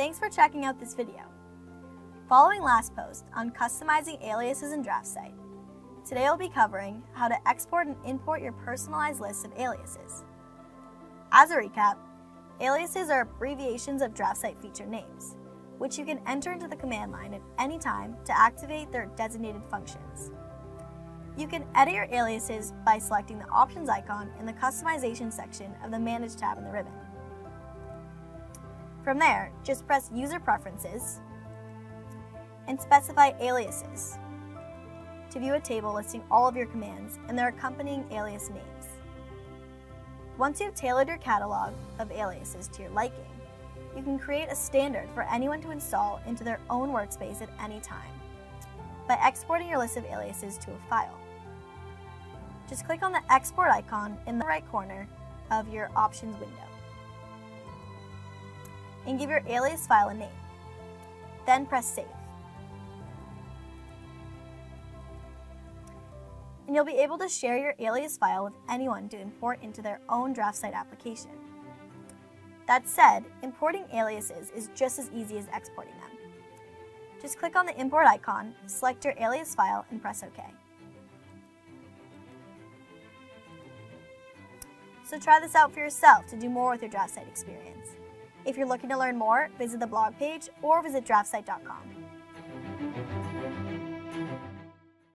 Thanks for checking out this video. Following last post on customizing aliases in DraftSight, today I'll be covering how to export and import your personalized list of aliases. As a recap, aliases are abbreviations of DraftSight feature names, which you can enter into the command line at any time to activate their designated functions. You can edit your aliases by selecting the options icon in the customization section of the Manage tab in the ribbon. From there, just press User Preferences and specify aliases to view a table listing all of your commands and their accompanying alias names. Once you've tailored your catalog of aliases to your liking, you can create a standard for anyone to install into their own workspace at any time by exporting your list of aliases to a file. Just click on the export icon in the right corner of your options window and give your alias file a name. Then press save. And you'll be able to share your alias file with anyone to import into their own DraftSight application. That said, importing aliases is just as easy as exporting them. Just click on the import icon, select your alias file, and press OK. So try this out for yourself to do more with your DraftSight experience. If you're looking to learn more, visit the blog page or visit draftsight.com.